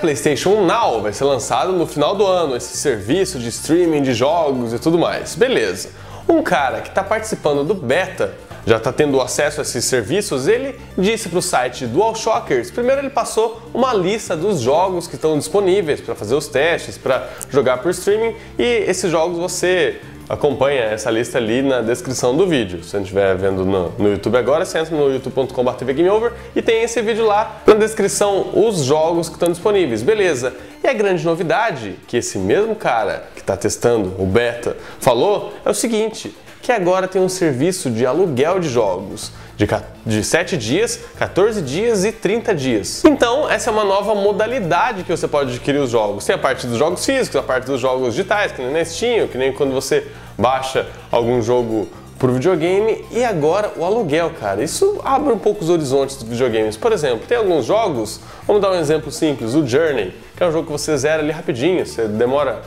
PlayStation Now vai ser lançado no final do ano, esse serviço de streaming de jogos e tudo mais. Beleza. Um cara que está participando do beta já está tendo acesso a esses serviços, ele disse para o site DualShockers, primeiro ele passou uma lista dos jogos que estão disponíveis para fazer os testes, para jogar por streaming, e esses jogos você acompanha essa lista ali na descrição do vídeo. Se você estiver vendo no, no, YouTube agora, você entra no youtube.com.br e tem esse vídeo lá na descrição os jogos que estão disponíveis. Beleza. E a grande novidade que esse mesmo cara que está testando o beta falou é o seguinte: que agora tem um serviço de aluguel de jogos de, de 7 dias, 14 dias e 30 dias. Então, essa é uma nova modalidade que você pode adquirir os jogos. Tem a parte dos jogos físicos, a parte dos jogos digitais, que nem na Steam, que nem quando você baixa algum jogo por videogame e agora o aluguel, cara. Isso abre um pouco os horizontes dos videogames. Por exemplo, tem alguns jogos, vamos dar um exemplo simples, o Journey, que é um jogo que você zera ali rapidinho, você demora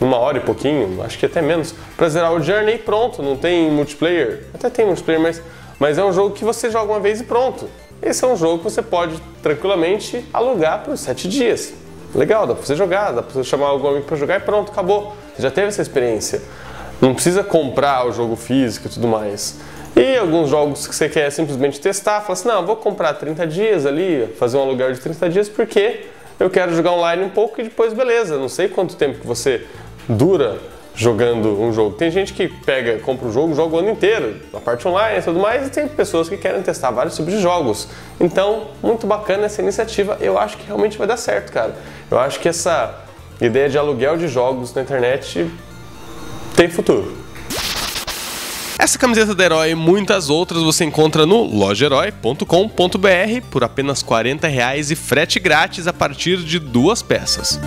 uma hora e pouquinho, acho que até menos, para zerar o Journey pronto, não tem multiplayer. Até tem multiplayer, mas, mas é um jogo que você joga uma vez e pronto. Esse é um jogo que você pode tranquilamente alugar por sete dias. Legal, dá pra você jogar, dá pra você chamar algum amigo pra jogar e pronto, acabou. Você já teve essa experiência. Não precisa comprar o jogo físico e tudo mais. E alguns jogos que você quer simplesmente testar, fala assim, não, vou comprar 30 dias ali, fazer um aluguel de 30 dias, porque eu quero jogar online um pouco e depois beleza, não sei quanto tempo que você dura jogando um jogo. Tem gente que pega, compra um jogo, joga o ano inteiro, a parte online e tudo mais, e tem pessoas que querem testar vários tipos de jogos. Então, muito bacana essa iniciativa. Eu acho que realmente vai dar certo, cara. Eu acho que essa ideia de aluguel de jogos na internet tem futuro. Essa camiseta do herói e muitas outras você encontra no lojaherói.com.br por apenas R$ 40 e frete grátis a partir de duas peças.